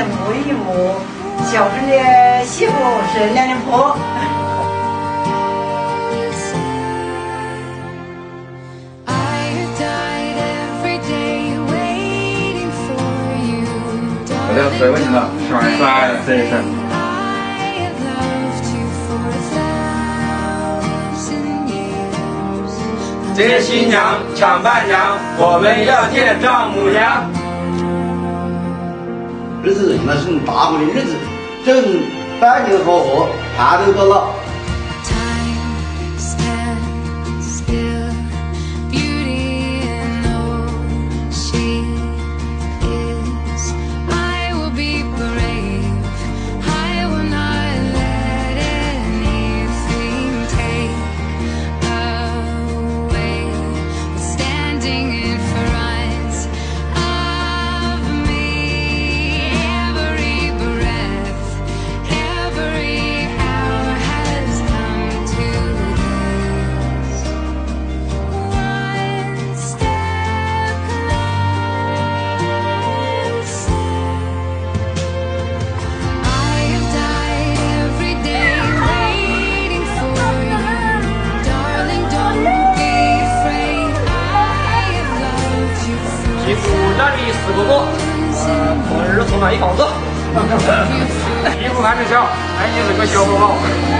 的摸一摸，小声的媳妇是娘娘婆。好的，所以问你了，是吧？是啊，这一声。接新娘，抢伴娘，我们要见丈母娘。日子那是你大过的日子，祝你百年好合，白头到老。那里死哥哥，呃，同日同满一房子。衣服看着小，哎，你是个小宝宝。